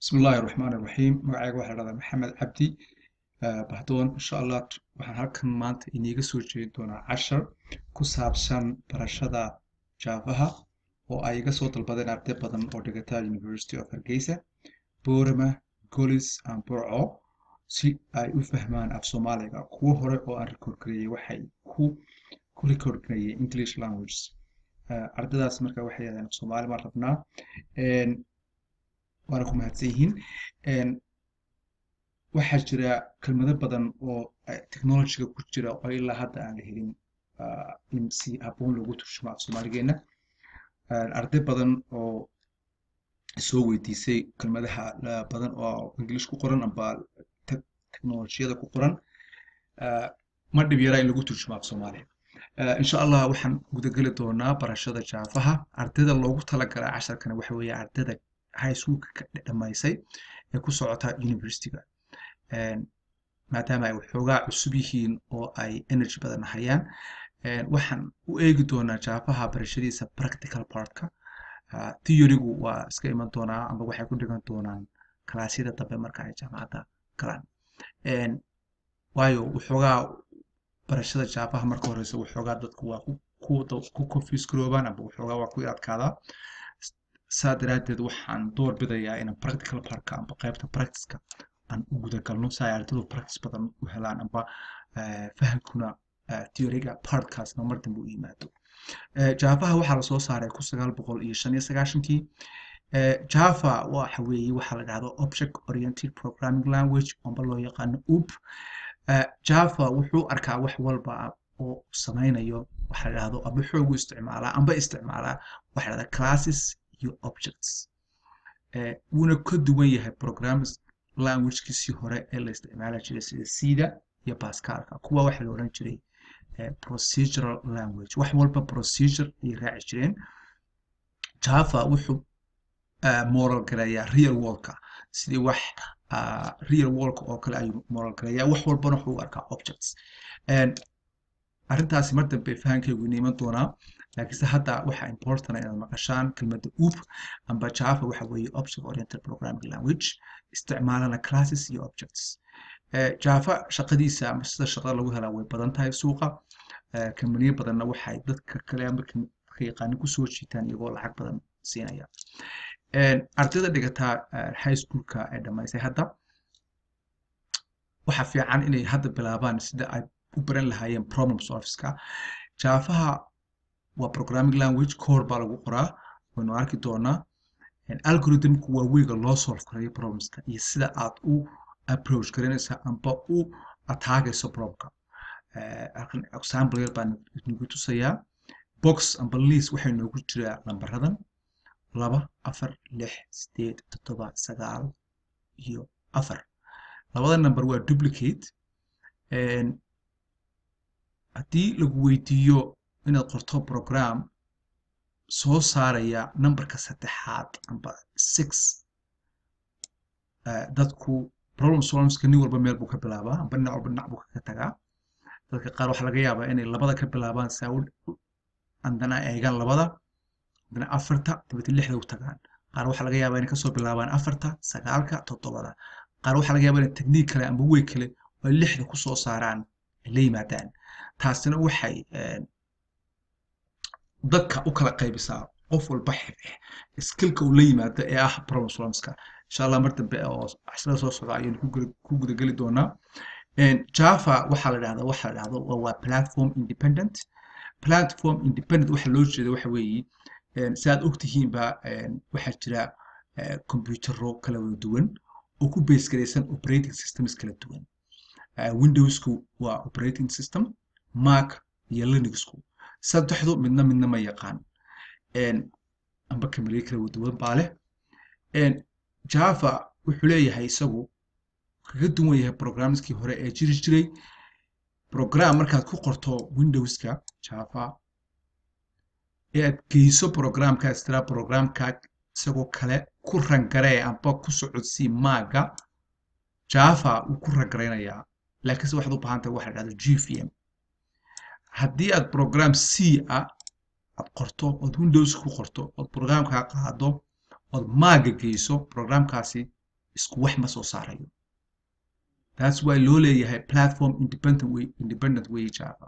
bismi illaahi raxmaan iraxiim magacayga waxaa dhahdaa maxamed cabdi bahdoon. Insha allah waxaan halkan maanta iniiga soo jeedi doonaa cashar ku saabsan barashada jaafaha oo ay iga soo dalbadeen arday badan oo dhigata university of hargeysa boorama golis and burco si ay u fahmaan af soomaaliga. Kuwo hore oo aan record gareeyey waxay ku ku record gareeyey english language. Ardaydaas marka waxay yidhahdeen af soomaali baan rabnaa waana ku mahadsan yihiin waxaa jira kelmado badan oo technologyga ku jira oo ilaa hadda aan la helin in si habboon loogu turjumo af soomaaligeena. Arday badan oo soo weydiisay kelmadaha badan oo english ku qoran amba technolojiyada ku qoran ma dhib yaraa in lagu turjumo af soomaaliya. Insha allah waxaan gudageli doonaa barashada jaafaha. Ardayda loogu talagalaa casharkana waxa weeye ardayda high schoolka ka dhamaysay ee ku socota universityga. Maadaama ay waxoogaa cusub yihiin oo ay energy badan hayaan waxaan u eegi doonaa jaafaha barashadiisa practical partka. Theorygu waa iska iman doonaa amba waxay ku dhigan doonaan kalaasyada dambe marka ay jaamacadda galaan. Waayo waxoogaa barashada jaafaha marka horeysa waxoogaa dadku waa ku confuse garoobaan amba waxoogaa waa ku adkaadaa saa daraaddeed waxaan door bidayaa inaan practical parka amba qaybta practiceka aan u gudagalno si ay ardaydu practice badan u helaan amba fahamkuna theoryga partkaasna mar dambe u yimaado jaafaha waxaa la soo saaray kun sagaal boqol iyo shan iyo sagaashankii. Java waxa weeye waxaa la dhahdo object oriented programming language amba loo yaqaano up java wuxuu arkaa wax walba oo samaynayo waxa la dhahdo amba xoogu isticmaalaa amba isticmaalaa waxa la dhahda classes iyo objects wuuna ka duwan yahay programs languagekiisii hore ee la isticmaali jiray sida sida iyo pascalka kuwa waxa la odhan jiray procedural language wax walba procedure ayay raaci jireen java wuxuu moral gareeyaa real worldka sidii wax real worldka oo kale ayuu moral gareeyaa wax walbana wuxuu u arkaa objects arrintaasi mar dambe fahankaygu ina iman doonaa laakiinse hadda waxaa importana inaad maqashaan kelmadda up amba java waxa weeye object oriented programming language isticmaalana classes iyo objects. Java shaqadiisa ama sida shaqada lagu helaa way badan tahay suuqa. Kambaniyo badanna waxay dadka kale amba dadka ku soo jiitaan iyagoo lacag badan siinaya. Ardayda dhigataa high schoolka ee dhamaysay hadda. Waxa fiican inay hadda bilaabaan sida ay u baran lahaayeen problem solveska jaafaha waa programming language core baa lagu qoraa. Waynu arki doonaa algorithmku waa weyga loo solve karayo problemska iyo sida aad u approach garanaysa amba u ataagayso problemka. Example yar baan nagu tusayaa. Box amba lease waxay noogu jiraa lambaradan laba afar lix sideed toddoba sagaal iyo afar. Labada number waa duplicate haddii lagu weydiiyo inaad qorto program soo saaraya numberka saddexaad amba six dadku problem solvingska nin walba meel buu ka bilaabaa amba dhinac walba dhinac buu kaga tagaa. Dadka qaar waxaa laga yaabaa inay labada ka bilaabaan saa andana eegaan labada andana afarta dabeetna lixda u tagaan. Qaar waxaa laga yaabaa inay ka soo bilaabaan afarta sagaalka toddobada. Qaar waxaa laga yaabaa inay technique kale amba wey kale oo lixda ku soo saaraan ay la yimaadaan taasina waxay dadka u kala qaybisaa qof walba skillka uu la yimaado ee ah problem solvingska insha allah mar dambe oo axsada soo socda ayaynu ku gudageli doonaa. Java waxaa la dhahdaa waxaa la dhahdo waa platform independent. Platform independent waxa loo jeeda waxa weeye si aad ogtihiinba waxaa jira computero kala duwan oo ku base garaysan operating systems kala duwan. Windowsku waa operating system mac iyo linuxku saddexdu midna midna ma yaqaan. Amba kamaliye kala waduwan baa leh java wuxuu leeyahay isagu kaga duwan yahay programskii hore ee jiri jiray. Program markaad ku qorto windowska java ee aad geyso programkaas tira programka isagoo kale ku rangaree amba ku socodsii maaga java wuu ku rangaraynayaa laakiinse waxaad u baahan tahay waxa la dhahdo g v m haddii aad program c ah aad qorto ood windows ku qorto ood programkaa qaado ood maaga geyso programkaasi isku wax ma soo saarayo. That's why loo leeyahay platform independent way independent way java.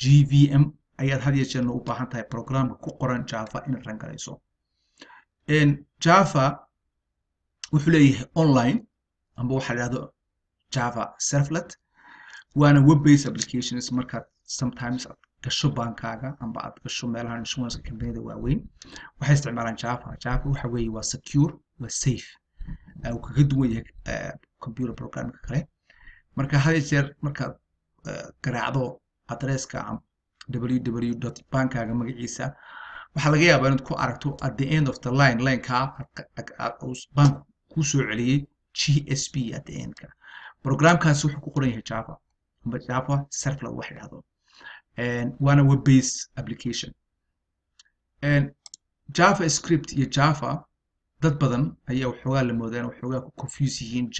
Gvm ayaad had iyo jeerna u baahan tahay programka ku qoran java inaad rangarayso java wuxuu leeyahay online amba waxaa dhahdo java servlet waana web based applications markaad sometimes aad gasho baankaaga amba aad gasho meelaha insurance companida waaweyn waxay isticmaalaan java. Java waxa weeye waa secure waa safe. Uu kaga duwan yahay computer programka kale. Marka had jeer markaad garaacdo adresska www bankaaga magaciisa waxaa laga yaabaa inaad ku aragto at the end of the line lineka bank kuu celiyey gsp at the endka. Programkaasi wuxuu ku qoran yahay java. Amba java servlet wax dhahdo waana web based application. Java script iyo java dad badan ayaa waxoogaa la moodaan waxoogaa ku confuse yihiin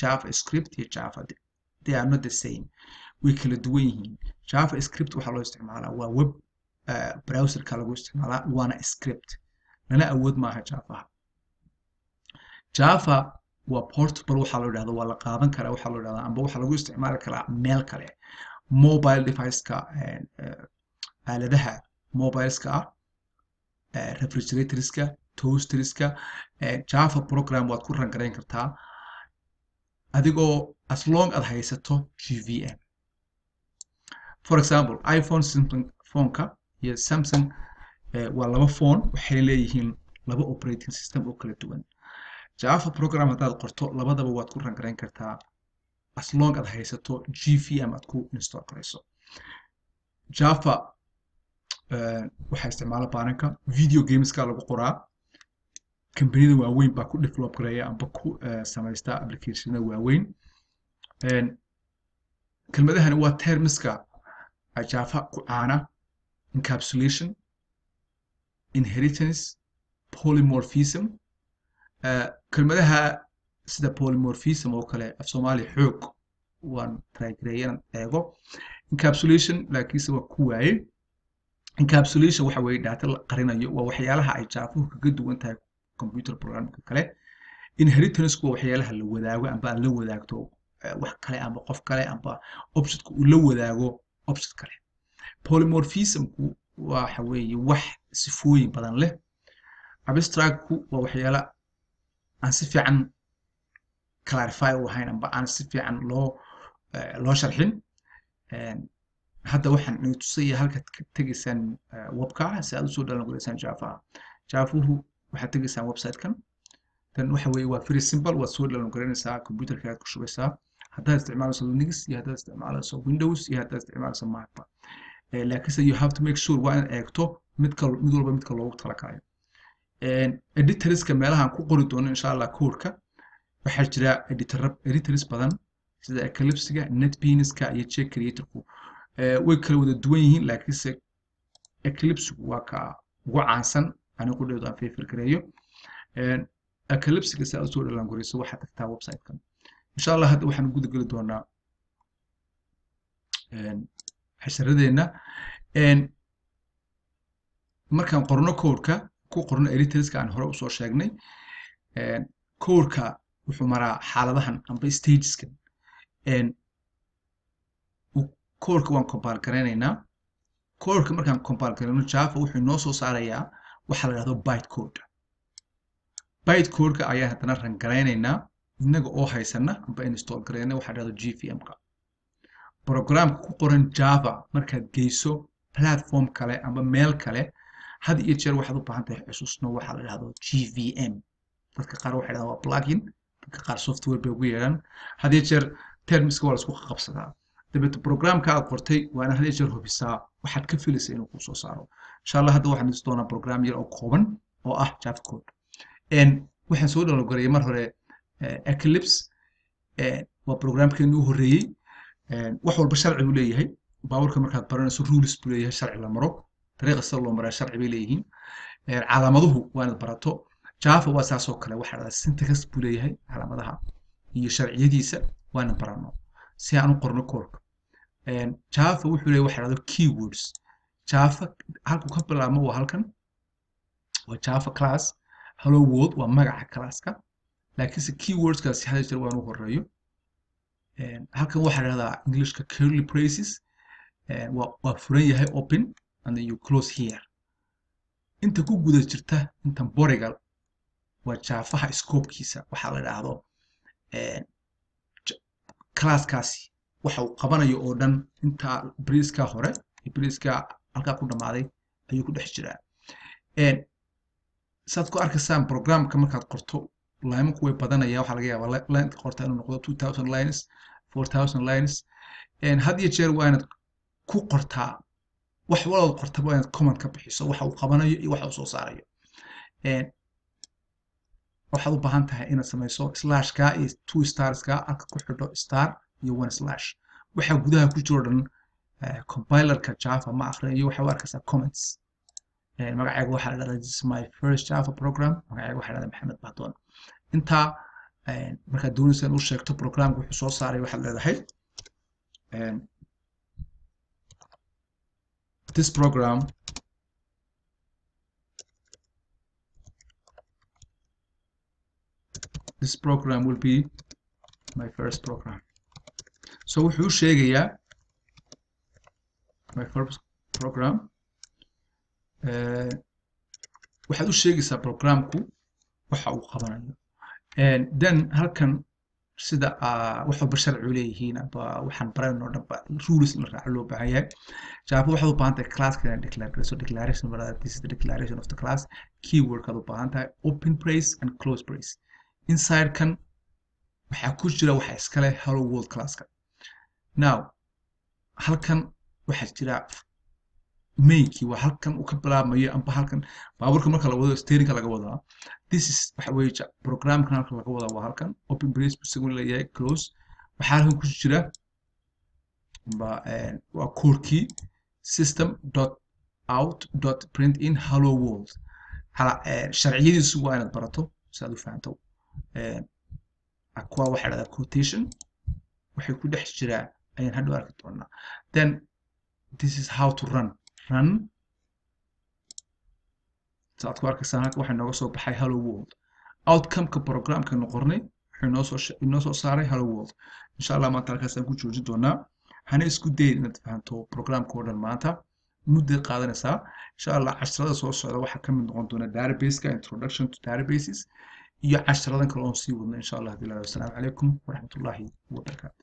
java script java. They are not the same. Way kala duwan yihiin. Java script waxaa loo isticmaalaa waa web browserka lagu script. Lana awood maaha javaha java waa portable waxaa loo dhahda waa la qaadan karaa waxaa loo dhahdaa amba waxaa lagu isticmaali karaa meel kale mobile deviceka aaladaha mobileska ah refrigeratorska toasterska java program waad ku rangarayn kartaa adigoo as long aad haysato gvm for example iphone samsung phoneka iyo samsung waa laba phone waxay leeyihiin laba operating system oo kala duwan. Java program haddaad qorto labadaba waad ku rangarayn kartaa as long aad haysato gvm aad ku install java waxaa isticmaala baaranka video gameska lagu qoraa kambanida waaweyn baa ku develop gareeya amba ku samaysta applicationada waaweyn. Kelmadahani waa termiska java ku caana. Encapsulation inheritance polymorphism. Kelmadaha sida polymorphism oo kale af soomaaliya xoog waan trygareeyan eego. Encapsulation laakiinse waa ku waaye encapsulation waxa weeye data la qarinayo waa waxyaalaha ay jaafuhu kaga duwan tahay computer programka kale. Inheritance waa waxyaalaha la wadaago amba aad la wadaagto wax kale amba qof kale amba objectka uu la wadaago object kale. Polymorphismku waxa weeye wax sifooyin badan leh. Abstractku waa waxyaala aan si fiican clarify u ahayn amba aan si fiican loo loo sharxin. Hadda waxaan idin tusaya halkaad ka tegaysaan webka si aad u soo dhalan garaysaan java javahu waxaad tegaysaan websitekan. Dan waxa weeye waa very simple waad soo dhalan garaynaysaa computerka aad ku shubaysaa haddaad isticmaalayso linux iyo haddaad isticmaalayso windows iyo haddaad isticmaalayso macba. Laakiinse you have to make sure waa inaad eegto midka mid walba midka loogu talagalayo editorska meelahan ku qori doono insha allah codeka waxaa jira editor editors badan sida eclipsiga netbeanska iyo check creatorku. Way kala wada duwan yihiin laakiinse eclipsigu waa ka ugu caansan. Aniga qudheedu aan favor gareeyo. Eclipsiga si aad u soo dhalan gurayso waxaad tagtaa websitekan. Insha allah hadda waxaan guda doonaa xasharadeenna markaan qorno codeka ku qorno editorska aan hore u soo sheegnay. Codeka wuxuu maraa xaaladahan amba stageskan codeka waan compile garaynaynaa codeka markaan compile garayno java wuxuu inoo soo saarayaa waxa la dhahdo byte code. Byte codeka ayaan haddana ran garaynaynaa inaga oo haysana amba install garayna waxa dhahdo gvm-ka programka ku qoran java markaad geyso platform kale amba meel kale had iyo jeer waxaad u baahan tahay xusuusno waxa la dhahdo gvm dadka qaar waxay dhahdaan waa plugin qaar software bay ugu yeedhaan. Had jeer termiska waa la isku qabsadaa dabeete programka aad qortay waa inaad had iyo jeer hubisaa waxaad ka filaysa inuu kuu soo saaro. Insha hadda waxaan dhisi doonaa program yar oo kooban oo ah java code waxaan soo dhalogarayay mar hore eclipse waa programkeenu u horreeyey wax walba sharci buu leeyahay. Baaburka markaad baranayso rules buu leeyahay sharci la maro. Dariiqa sida loo maraa sharci bay leeyihiin. Calaamaduhu waa inaad barato java waa saasoo kale waxaa dhahdaa syntax buu leeyahay calaamadaha iyo sharciyadiisa waa inaan barano si aan u qorno koorka. Java wuxuu leeyahay waxa dhahdo keywords. Java halku ka bilaabmo waa halkan. Waa java class. Hello world waa magaca classka. Laakiinse keywordskaasi hada jeer waa inuu horeeyo. Halkan waxaa dhahdaa englishka curly braces. Waa furan yahay open and then you close here. Inta ku guda jirta intan boriga waa jaafaha scopekiisa waxaa la idhaahdo classkaasi waxa uu qabanayo oo dhan intaa briiskaa hore iyo briiskaa halkaa ku dhammaaday ayuu ku dhex jiraa. Saad ku arkaysaan programka markaad qorto limanku way badanaya waxaa laga yaabaa lineka qorta inuu noqdo two thousand lines four thousand lines. Had iyo jeer waa inaad ku qortaa wax walood qortaba inaad comment ka bixiso waxa uu qabanayo iyo waxa uu soo saarayo waxaad u baahan tahay inaad samayso slashka iyo two starska halka ku xidho star iyo one slash. Waxa gudaha ku jiro dhan compilerka java ma akhriyayo waxa u arkaysaa comments. Magacayga waxaa la dhahdaa this is my first java program. Magacayga waxaa la maxamed bahdoon intaa markaad doonaysa in u sheegto programka wuxuu soo saaray waxaad leedahay this program this program will be my first program. So wuxuu sheegayaa my first program waxaad u sheegaysaa programku waxa uu qabanayo. Then halkan sida waxba sharci u leeyihiin aba waxaan barayno dhanba rules in la raaco loo baahan yahay. Java waxaad u baahan tahay classka declare garayso declaration this is the declaration of the class. Keywordkaad u baahan tahay open brace and close brace inside kan waxaa ku jira waxa iskale hello world classka. Now halkan waxaa jira mainkii waa halkan uu ka bilaabmayo amba halkan baaburka marka la wado steerinka laga wadaa this is waxa programkan halkan laga wadaa waa halkan. Open brace buu leeyahay close. Waxaa halkan ku jira amba waa koorkii system dot out dot print in hello world. Sharciyadiisu waa inaad barato si u fahanto kuwa waxaa dhahdaa quotation. Waxay ku dhex jiraa ayaan hadhow arki doonaa. Then this is how to run. Run. Saad ku arkaysaan halka waxaa nooga soo baxay hello world. Outcomeka programkaynu qornay wuxuu inoo soo saaray hello world. Insha allah maanta halkaasaan ku joojin doonaa. Hana isku dayin inaad fahanto programka oo dhan maanta. Mudday qaadanaysaa. Insha allah casharada soo socda waxaa ka mid noqon doona databaseka introduction to databases iyo casharadan kale oon sii wadno insha allah haddii la wasalaamu calaykum waraxmatullaahi wabarakaatu